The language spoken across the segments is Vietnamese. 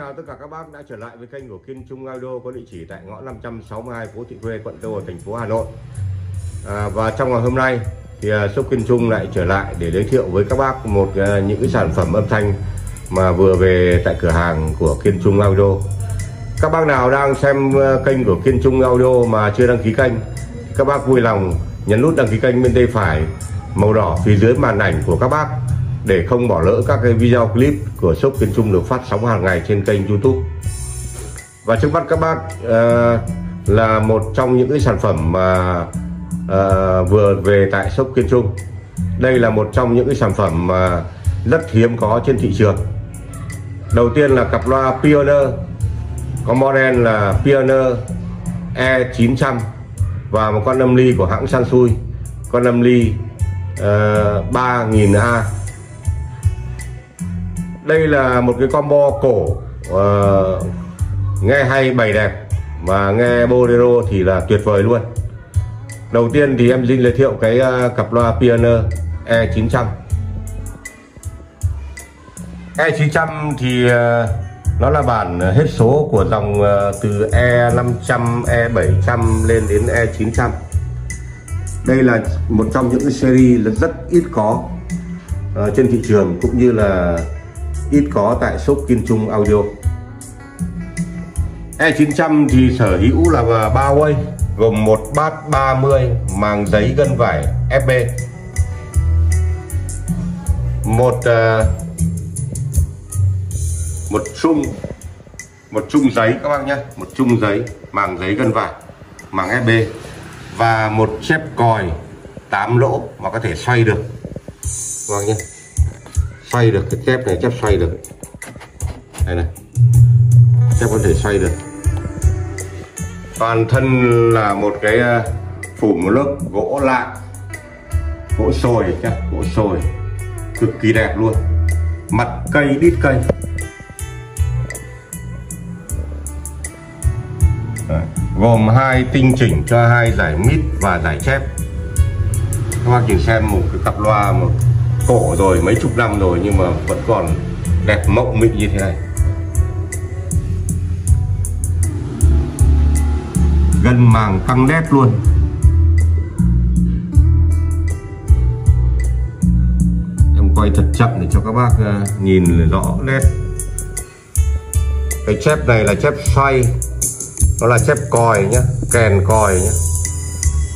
chào tất cả các bác đã trở lại với kênh của Kiên Trung Audio có địa chỉ tại ngõ 562 phố Thị Khuê, quận Tô, thành phố Hà Nội. À, và trong ngày hôm nay thì uh, shop Kiên Trung lại trở lại để giới thiệu với các bác một uh, những cái sản phẩm âm thanh mà vừa về tại cửa hàng của Kiên Trung Audio. Các bác nào đang xem uh, kênh của Kiên Trung Audio mà chưa đăng ký kênh, các bác vui lòng nhấn nút đăng ký kênh bên tay phải màu đỏ phía dưới màn ảnh của các bác để không bỏ lỡ các cái video clip của shop Kiên Trung được phát sóng hàng ngày trên kênh YouTube. Và trước mắt các bác uh, là một trong những cái sản phẩm mà uh, vừa về tại shop Kiên Trung. Đây là một trong những cái sản phẩm mà rất hiếm có trên thị trường. Đầu tiên là cặp loa Pioneer có model là Pioneer E900 và một con âm ly của hãng Sansui con âm ly ờ, uh, 3000A đây là một cái combo cổ uh, nghe hay bày đẹp mà nghe bolero thì là tuyệt vời luôn. Đầu tiên thì em xin giới thiệu cái uh, cặp loa Pioneer E900 E900 thì uh, nó là bản hết số của dòng uh, từ E500, E700 lên đến E900 đây là một trong những cái series rất ít có uh, trên thị trường cũng như là ít có tại shop Kiên Trung Audio. E900 thì sở hữu là ba way gồm một bát 30 màng giấy gân vải FB một uh, một chung một chung giấy các bác nhé một chung giấy màng giấy gân vải màng FB và một chép còi 8 lỗ mà có thể xoay được. Các bác nhé xoay được, cái chép này chép xoay được. Đây này chép có thể xoay được. Toàn thân là một cái ờ, phủ một lớp gỗ lạ, gỗ sồi nhá, gỗ sồi. Cực kỳ đẹp luôn. Mặt cây, đít cây. Đấy. gồm hai tinh chỉnh cho hai giải mít và giải chép. Các bác nhìn xem một cái cặp loa, một cổ rồi, mấy chục năm rồi nhưng mà vẫn còn đẹp mộng mị như thế này. Gân màng căng nét luôn. Em quay thật chậm để cho các bác ờ, nhìn rõ nét. Cái chép này là chép xoay, nó là chép còi nhá, kèn còi nhá.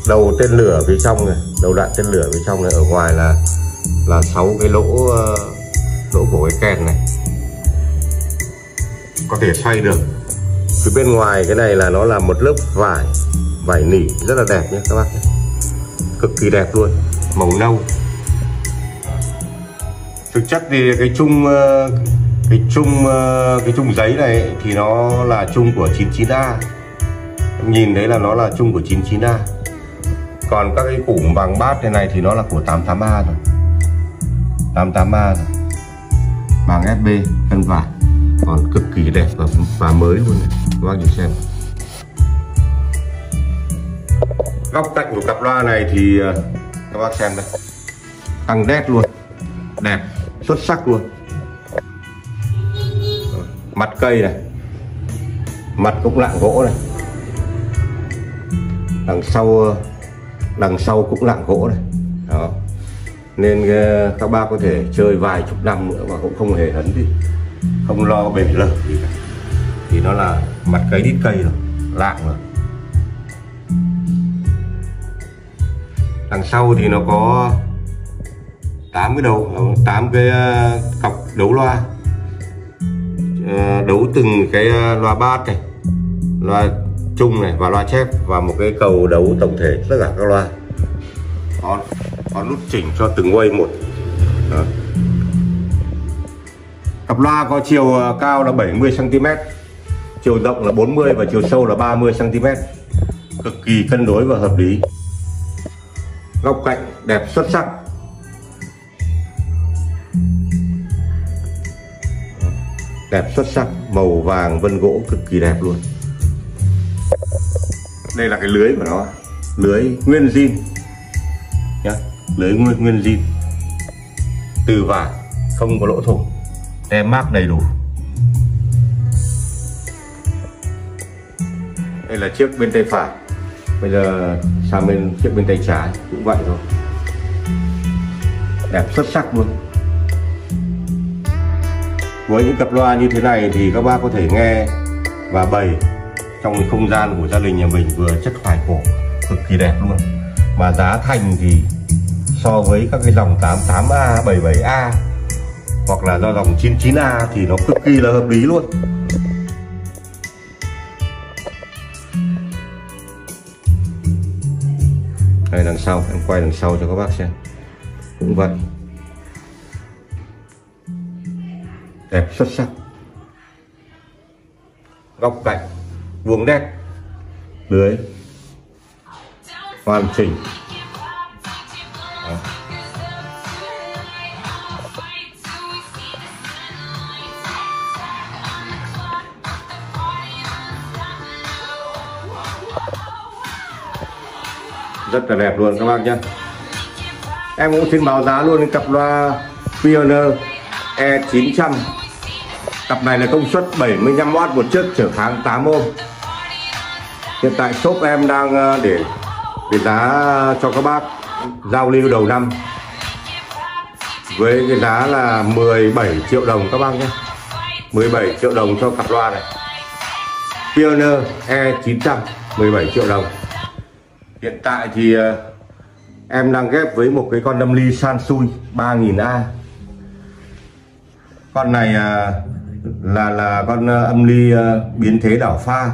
Đầu tên lửa phía trong này, đầu đạn tên lửa phía trong này, ở ngoài là là sáu cái lỗ ờ, lỗ của cái kèn này. Có thể xoay được. Phía bên ngoài cái này là nó là một lớp vải vải nỉ rất là đẹp nhé các bác cực kỳ đẹp luôn. Màu nâu. Thực chất thì cái chung ờ, cái chung ờ, cái chung giấy này thì nó là chung của 99A em nhìn đấy là nó là chung của 99A còn các cái củ bằng bát này này thì nó là của 88A rồi 88A bằng FB cân vải. Còn cực kỳ đẹp và, và mới luôn này. các bác nhìn xem. Góc cạnh của cặp loa này thì ờ, các bác xem đây. Tăng đét luôn. Đẹp xuất sắc luôn. Mặt cây này. Mặt cũng lạng gỗ này. Đằng sau ờ, đằng sau cũng lạng gỗ này. Đó nên ờ, các bác có thể chơi vài chục năm nữa mà cũng không hề hấn gì. Không lo bể lở gì cả. Thì nó là mặt cây đít cây rồi, lạng rồi. Đằng sau thì nó có 8 cái đầu ờ, 8 cái ờ, cọc đấu loa. Đấu từng cái loa bát này, loa chung này và loa chép và một cái cầu đấu tổng thể tất cả các loa. Đó có nút chỉnh cho từng quay một. Đó. cặp loa có chiều ờ, cao là 70 cm chiều rộng là 40 và chiều sâu là 30 cm cực kỳ cân đối và hợp lý. Góc cạnh đẹp xuất sắc. Đẹp xuất sắc, màu vàng vân gỗ cực kỳ đẹp luôn. Đây là cái lưới của nó. Lưới nguyên zin. Nhá lưới nguyên nguyên zin từ vải không có lỗ thủng. Tem mác đầy đủ. Đây là chiếc bên tay phải. Bây giờ sang bên chiếc bên tay trái cũng vậy thôi. Đẹp xuất sắc luôn. Với những cặp loa như thế này thì các bác có thể nghe và bày trong không gian của gia đình nhà mình vừa chất hoài cổ. Cực kỳ đẹp luôn. Mà giá thành thì so với các cái dòng 88A 77A hoặc là do dòng 99A thì nó cực kỳ là hợp lý luôn. Đây, đằng sau, em quay đằng sau cho các bác xem. Cũng vậy. Đẹp xuất sắc. Góc cạnh, vuông nét, lưới, hoàn chỉnh. Rất là đẹp luôn, các bác nhé. Em cũng xin báo giá luôn, cặp loa Pioneer E900 cặp này là công suất 75W một chiếc trở kháng 8 ôm. Hiện tại shop em đang ờ, để để giá cho các bác giao lưu đầu năm. Với cái giá là 17 triệu đồng các bác nhé. 17 triệu đồng cho cặp loa này. Pioneer E900 17 triệu đồng hiện tại thì ờ, em đang ghép với một cái con đâm ly Sansui 3000A con này ờ, là là con ờ, âm ly biến thế đảo pha.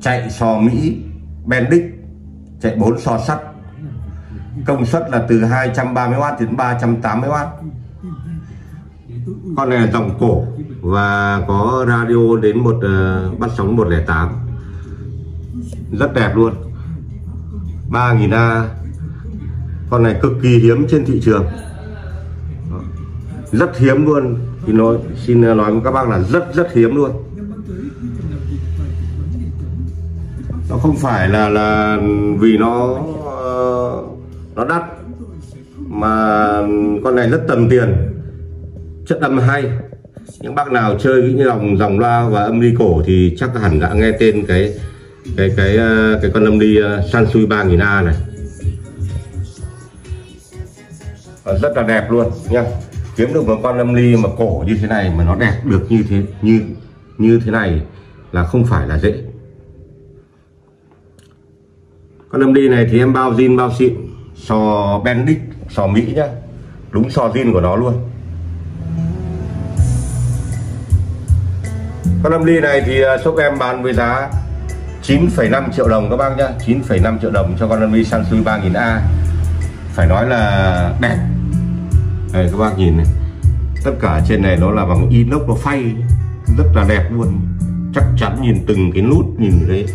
Chạy sò Mỹ Bendix chạy 4 sò sắt. Công suất là từ 230W đến 380W con này là dòng cổ và có radio đến một uh, bắt sóng 108 rất đẹp luôn. 3.000A con này cực kỳ hiếm trên thị trường. Rất hiếm luôn. Thì nói, xin nói với các bác là rất rất hiếm luôn. Nó không phải là là vì nó ờ, nó đắt, mà con này rất tầm tiền. Chất âm hay. Những bác nào chơi những dòng dòng loa và âm ly cổ thì chắc hẳn đã nghe tên cái cái cái ờ, cái con âm ly ờ, Sansui 3000A này. Và rất là đẹp luôn nha kiếm được một con âm ly mà cổ như thế này mà nó đẹp được như thế như như thế này là không phải là dễ. Con âm ly này thì em bao zin bao xịn. Sò Bendix sò Mỹ nhá. Đúng sò zin của nó luôn. Con âm ly này thì ờ, shop em bán với giá 9,5 triệu đồng các bác nhá. 9,5 triệu đồng cho con Lamborghini Samsung 3000A phải nói là đẹp. Đây các bác nhìn này. Tất cả trên này nó là bằng inox nó phay rất là đẹp luôn. Chắc chắn nhìn từng cái nút nhìn cái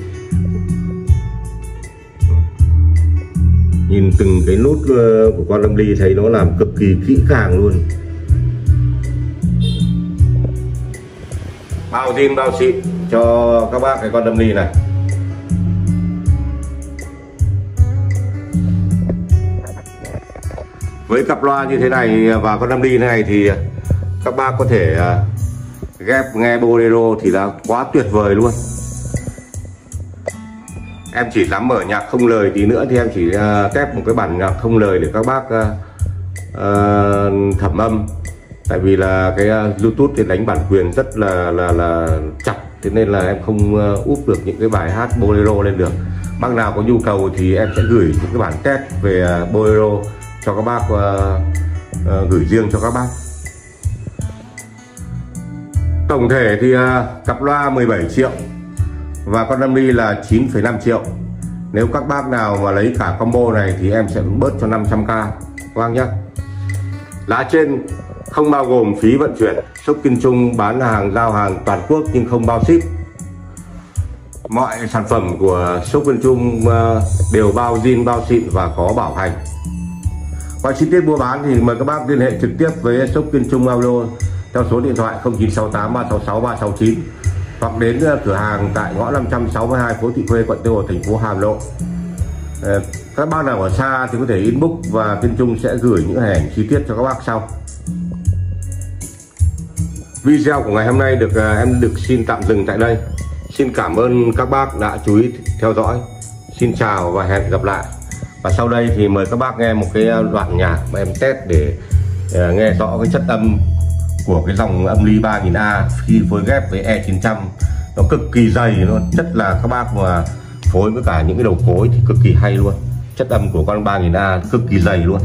nhìn từng cái nút ờ, của con lâm ly thấy nó làm cực kỳ kỹ càng luôn. Bao zin bao xịn cho các bác cái con lâm ly này. Với cặp loa như thế này và con âm ly này thì các bác có thể à, ghép nghe bolero thì là quá tuyệt vời luôn. Em chỉ lắm mở nhạc không lời tí nữa thì em chỉ uh, kép một cái bản nhạc không lời để các bác uh, thẩm âm. Tại vì là cái youtube thì đánh bản quyền rất là là là chặt thế nên là em không úp được những cái bài hát bolero lên được. Bác nào có nhu cầu thì em sẽ gửi những cái bản test về bolero cho các bác uh, uh, gửi riêng cho các bác. Tổng thể thì uh, cặp loa 17 triệu và con năm ly là 9,5 triệu. Nếu các bác nào mà lấy cả combo này thì em sẽ bớt cho 500k quang nhé. Lá trên không bao gồm phí vận chuyển shop Kim Trung bán hàng giao hàng toàn quốc nhưng không bao ship. Mọi sản phẩm của shop Kim Trung đều bao zin bao xịn và có bảo hành và chi tiết mua bán thì mời các bác liên hệ trực tiếp với shop Kiên Trung Audio theo số điện thoại 0968 366 369 hoặc đến ờ, cửa hàng tại ngõ 562 phố Thị Khuê, quận Tây Hồ, thành phố Hà Nội. Ờ, các bác nào ở xa thì có thể inbox và Kiên Trung sẽ gửi những hình ảnh chi tiết cho các bác sau. Video của ngày hôm nay được ờ, em được xin tạm dừng tại đây. Xin cảm ơn các bác đã chú ý theo dõi xin chào và hẹn gặp lại và sau đây thì mời các bác nghe một cái ờ, đoạn nhạc mà em test để ờ, nghe rõ cái chất âm của cái dòng âm ly 3000A khi phối ghép với E900 nó cực kỳ dày luôn chất là các bác mà phối với cả những cái đầu cối thì cực kỳ hay luôn. Chất âm của con 3000A cực kỳ dày luôn.